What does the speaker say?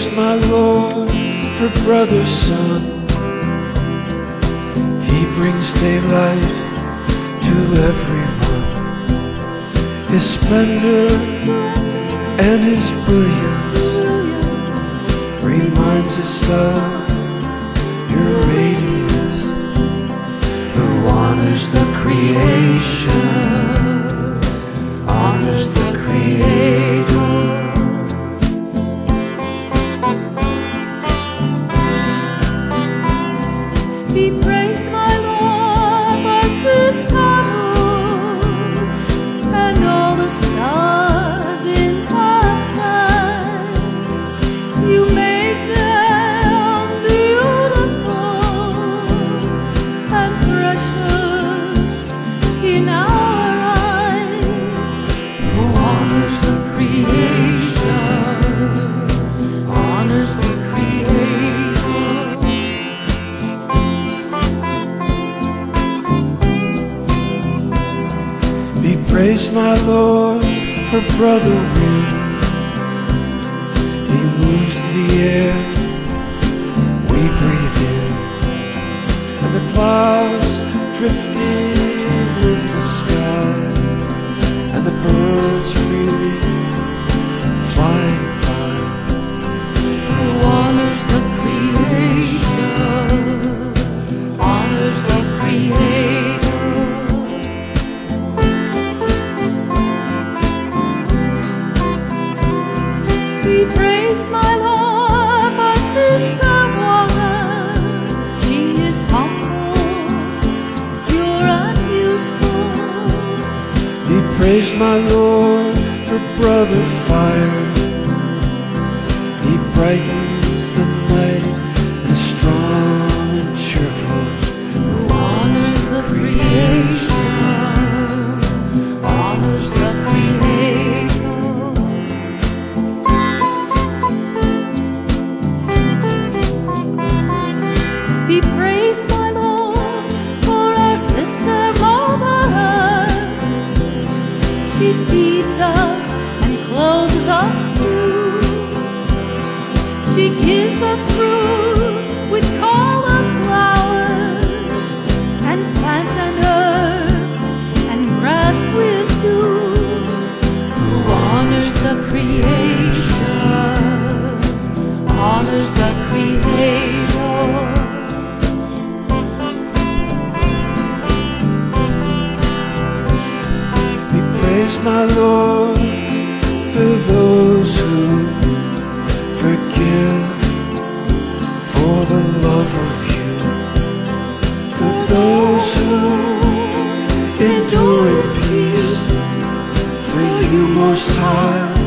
Be my Lord, for brother sun. He brings daylight to everyone. His splendor and his brilliance reminds us of your radiance, who honors the creation, creation, honors the creator. Be praised, my Lord, for brother wind. He moves the air, we breathe in, and the clouds drifting praised, my Lord, for brother fire. He brightens the night and is strong and cheerful. She gives us fruit with color flowers and plants and herbs and grass with dew. Who honors the creation, honors the creator. Be praised, my Lord, for those who who endure in peace, for you most high